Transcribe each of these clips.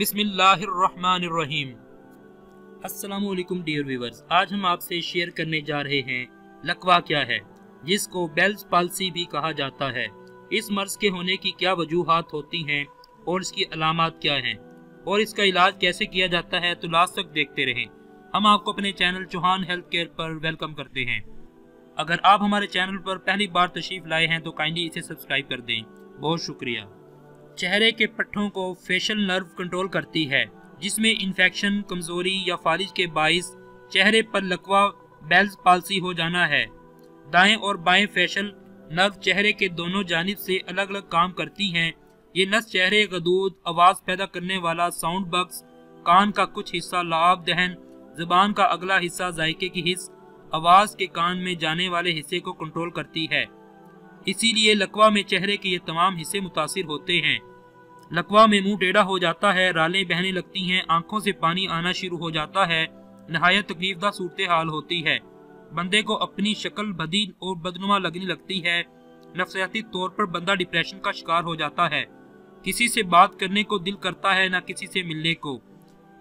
بسم اللہ الرحمن الرحیم السلام علیکم ڈیئر ویورز آج ہم آپ سے شیئر کرنے جا رہے ہیں لکوا کیا ہے، جس کو بیلز پالسی بھی کہا جاتا ہے۔ اس مرض کے ہونے کی کیا وجوہات ہوتی ہیں اور اس کی علامات کیا ہیں؟ اور اس کا علاج کیسے کیا جاتا ہے تو لاسٹ تک دیکھتے رہیں۔ ہم آپ کو اپنے چینل چوہان ہیلتھ کیئر پر ویلکم کرتے ہیں۔ اگر آپ ہمارے چینل پر پہلی بار تشریف لائے ہیں تو کائنڈلی اسے سبسکرائب کر دیں۔ بہت شکریہ۔ چہرے کے پٹھوں کو فیشل نرو کنٹرول کرتی ہے، جس میں انفیکشن کمزوری یا فالج کے باعث چہرے پر لکوا بیلز پالسی ہو جانا ہے۔ دائیں اور بائیں فیشل نرو چہرے کے دونوں جانب سے الگ الگ کام کرتی ہیں۔ یہ نس چہرے، غدود، آواز پیدا کرنے والا ساؤنڈ بکس کان کا کچھ حصہ لعاب دہن، زبان کا اگلا حصہ ذائقے کی حص، آواز کے کان میں جانے والے حصے کو کنٹرول کرتی ہے۔ اسی لیے لکوا میں چہرے کے یہ تمام حصے متاثر ہوتے ہیں۔ لکوا میں منہ ٹیڑھا ہو جاتا ہے، رالیں بہنے لگتی ہیں، آنکھوں سے پانی آنا شروع ہو جاتا ہے، نہایت تکلیف دہ صورتحال ہوتی ہے۔ بندے کو اپنی شکل، بدی اور بدنما لگنے لگتی ہے۔ نفسیاتی طور پر بندہ ڈپریشن کا شکار ہو جاتا ہے۔ کسی سے بات کرنے کو دل کرتا ہے، نہ کسی سے ملنے کو۔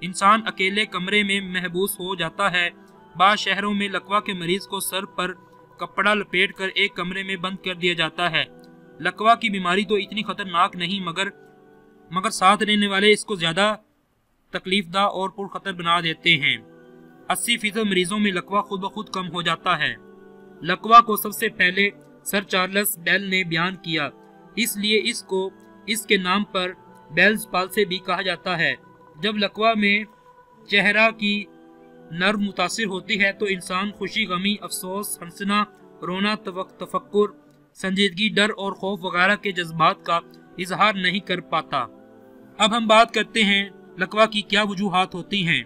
انسان اکیلے کمرے میں محبوس ہو جاتا ہے۔ بعض شہروں میں لکوا کے مریض کو سر پر کپڑا لپیٹ کر ایک کمرے میں بند کر دیا جاتا ہے۔ لکوا کی بیماری تو اتنی خطرناک نہیں، مگر مگر ساتھ رہنے والے اس کو زیادہ تکلیف دہ اور پر خطر بنا دیتے ہیں۔ اسی فیصد مریضوں میں لکوا خود بخود کم ہو جاتا ہے۔ لکوا کو سب سے پہلے سر چارلس بیل نے بیان کیا۔ اس لیے اس کو اس کے نام پر بیلز پال سے بھی کہا جاتا ہے۔ جب لکوا میں چہرہ کی نرم متاثر ہوتی ہے تو انسان خوشی، غمی، افسوس، ہنسنا، رونا تفکر، سنجیدگی، ڈر اور خوف وغیرہ کے جذبات کا اظہار نہیں کر پاتا۔ اب ہم بات کرتے ہیں لکوا کی کیا وجوہات ہوتی ہیں۔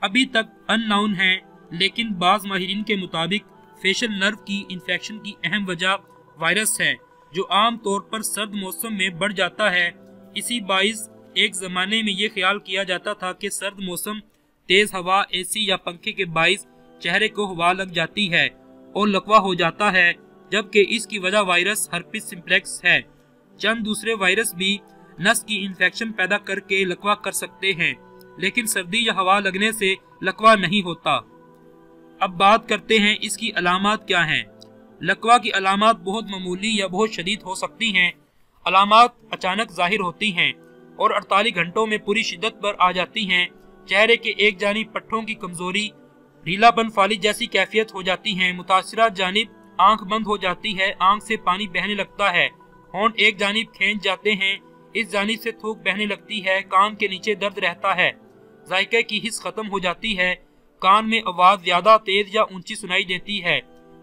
ابھی تک ان ناؤن ہیں، لیکن بعض ماہرین کے مطابق فیشل نرو کی انفیکشن کی اہم وجہ وائرس ہے، جو عام طور پر سرد موسم میں بڑھ جاتا ہے۔ اسی باعث ایک زمانے میں یہ خیال کیا جاتا تھا کہ سرد موسم تیز ہوا اے سی یا پنکھے کے باعث چہرے کو ہوا لگ جاتی ہے اور لکوا ہو جاتا ہے، جبکہ اس کی وجہ وائرس ہرپس سمپلیکس ہے۔ چند دوسرے وائرس بھی نس کی انفیکشن پیدا کر کے لکوا کر سکتے ہیں، لیکن سردی یا ہوا لگنے سے لکوا نہیں ہوتا۔ اب بات کرتے ہیں اس کی علامات کیا ہیں۔ لکوا کی علامات بہت معمولی یا بہت شدید ہو سکتی ہیں۔ علامات اچانک ظاہر ہوتی ہیں اور اڑتالیس گھنٹوں میں پوری شدت پر آ جاتی ہیں۔ چہرے کے ایک جانب پٹھوں کی کمزوری، ریلا بن فالج جیسی کیفیت ہو جاتی ہیں۔ متاثرہ جانب آنکھ بند ہو جاتی ہے، آنکھ سے پانی بہنے لگتا ہے۔ ہونٹ ایک جانب کھینچ جاتے ہیں۔ اس جانب سے تھوک بہنے لگتی ہے، کان کے نیچے درد رہتا ہے۔ ذائقے کی حص ختم ہو جاتی ہے۔ کان میں آواز زیادہ تیز یا اونچی سنائی دیتی ہے۔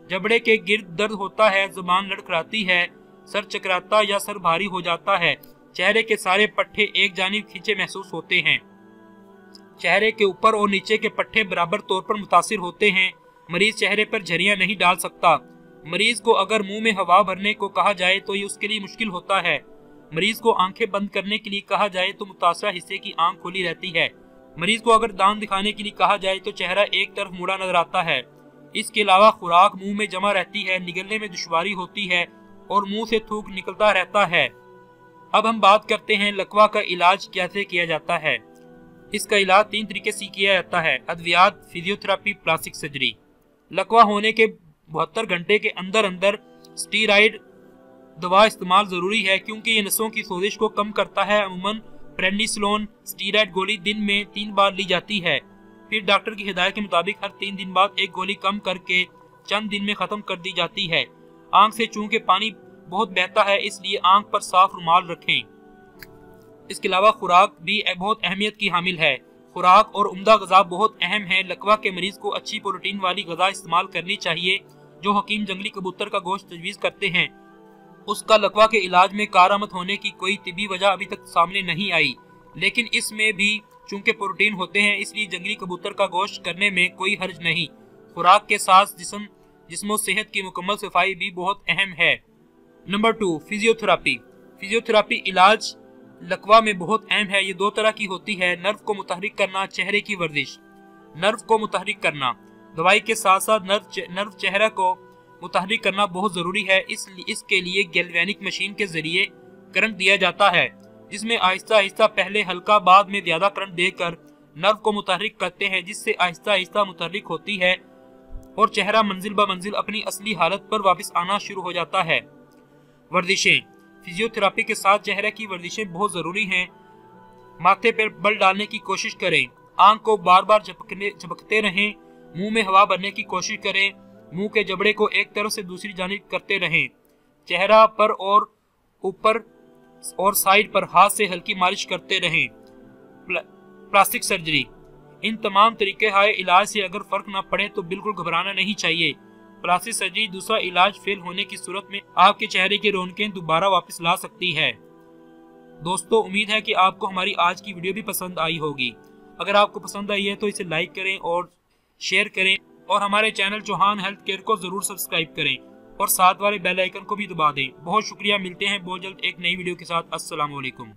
جبڑے کے گرد درد ہوتا ہے، زبان لڑکراتی ہے، سر چکراتا یا سر بھاری ہو جاتا ہے۔ چہرے کے سارے پٹھے ایک جانب کھینچے محسوس ہوتے ہیں۔ چہرے کے اوپر اور نیچے کے پٹھے برابر طور پر متاثر ہوتے ہیں۔ مریض چہرے پر جھریاں نہیں ڈال سکتا۔ مریض کو اگر منہ میں ہوا بھرنے کو کہا جائے تو یہ اس کے لیے مشکل ہوتا ہے۔ مریض کو آنکھیں بند کرنے کے لیے کہا جائے تو متاثرہ حصے کی آنکھ کھلی رہتی ہے۔ مریض کو اگر دان دکھانے کے لیے کہا جائے تو چہرہ ایک طرف مڑا نظر آتا ہے۔ اس کے علاوہ خوراک منہ میں جمع رہتی ہے، نگلنے میں دشواری ہوتی ہے اور منہ سے تھوک نکلتا رہتا ہے۔ اب ہم بات کرتے ہیں لکوا کا علاج کیسے کیا جاتا ہے۔ اس کا علاج تین طریقے سے کیا جاتا ہے، ادویات فیزیوتھراپی پلاسٹک سرجری لکوا ہونے کے بہتر گھنٹے کے اندر اندر سٹیرائڈ دوا استعمال ضروری ہے کیونکہ یہ نسوں کی سوزش کو کم کرتا ہے، عموماً پرینڈیسلون سٹیرائڈ گولی دن میں تین بار لی جاتی ہے۔ پھر ڈاکٹر کی ہدایت کے مطابق ہر تین دن بعد ایک گولی کم کر کے چند دن میں ختم کر دی جاتی ہے۔ آنکھ سے چونکہ پانی بہت بہتا ہے، اس لیے آنکھ پر صاف رومال رکھیں۔ اس کے علاوہ خوراک بھی بہت اہمیت کی حامل ہے۔ خوراک اور عمدہ غذا بہت اہم ہے لکوا کے مریض کو اچھی پروٹین والی غذا استعمال کرنی چاہیے، جو حکیم جنگلی کبوتر کا گوشت تجویز کرتے ہیں۔ اس کا لکوا کے علاج میں کارآمد ہونے کی کوئی طبی وجہ ابھی تک سامنے نہیں آئی۔ لیکن اس میں بھی چونکہ پروٹین ہوتے ہیں، اس لیے جنگلی کبوتر کا گوشت کرنے میں کوئی حرج نہیں۔ خوراک کے ساتھ جسم جسم و صحت کی مکمل صفائی بھی بہت اہم ہے۔ نمبر ٹو فیزیوتھراپی فیزیوتھراپی علاج لکوا میں بہت اہم ہے، یہ دو طرح کی ہوتی ہے، نرو کو متحرک کرنا، چہرے کی ورزش۔ نرو کو متحرک کرنا۔ دوائی کے ساتھ ساتھ نرو چہرہ کو متحرک کرنا بہت ضروری ہے۔ اس اس کے لیے گیلوینک مشین کے ذریعے کرنٹ دیا جاتا ہے، جس میں آہستہ آہستہ پہلے ہلکا، بعد میں زیادہ کرنٹ دے کر نرو کو متحرک کرتے ہیں، جس سے آہستہ آہستہ متحرک ہوتی ہے اور چہرہ منزل با منزل اپنی اصلی حالت پر واپس آنا شروع ہو جاتا ہے۔ ورزشیں۔ فیزیوتھراپی کے ساتھ چہرے کی ورزشیں بہت ضروری ہیں۔ ماتھے پر بل ڈالنے کی کوشش کریں۔ آنکھ کو بار بار جھپکتے رہیں۔ منہ میں ہوا بھرنے کی کوشش کریں۔ منہ کے جبڑے کو ایک طرف سے دوسری جانب کرتے رہیں۔ چہرہ پر اور اوپر اور سائیڈ پر ہاتھ سے ہلکی مالش کرتے رہیں۔ Plastic surgery. ان تمام طریقے ہائے علاج سے اگر فرق نہ پڑے تو بالکل گھبرانا نہیں چاہیے۔ پلاسٹک سرجری دوسرا علاج فیل ہونے کی صورت میں آپ کے چہرے کی رونقیں دوبارہ واپس لا سکتی ہے۔ دوستو، امید ہے کہ آپ کو ہماری آج کی ویڈیو بھی پسند آئی ہوگی۔ اگر آپ کو پسند آئی ہے تو اسے لائک کریں اور شیئر کریں۔ اور ہمارے چینل چوہان ہیلتھ کیئر کو ضرور سبسکرائب کریں اور ساتھ والے بیل آئیکن کو بھی دبا دیں۔ بہت شکریہ، ملتے ہیں بہت جلد ایک نئی ویڈیو کے ساتھ۔ السلام علیکم۔